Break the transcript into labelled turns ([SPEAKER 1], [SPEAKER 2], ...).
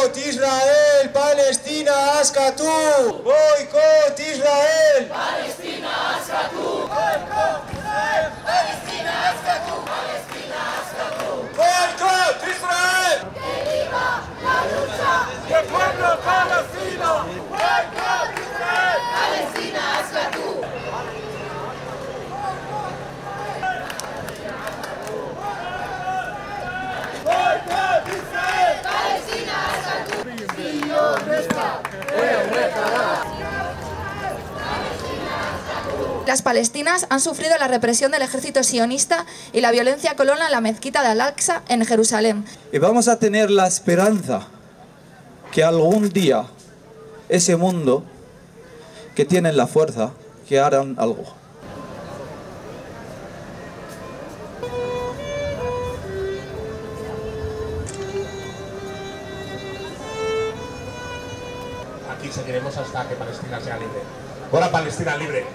[SPEAKER 1] Boicot Israel, Palestina, Ascatú. Boicot Israel. Palestina, Ascatú. Boicot Israel, Palestina, Ascatú. Palestina, Ascatú. Boicot Israel. Que viva la lucha del pueblo palestino. Boicot Israel. Palestina, Ascatú. Boicot Israel. Palestina, Ascatú.
[SPEAKER 2] Las palestinas han sufrido la represión del ejército sionista y la violencia colona en la mezquita de Al-Aqsa en Jerusalén.
[SPEAKER 3] Y vamos a tener la esperanza que algún día ese mundo que tienen la fuerza, que harán algo.
[SPEAKER 4] Aquí seguiremos hasta que Palestina sea libre. ¡Hora Palestina libre!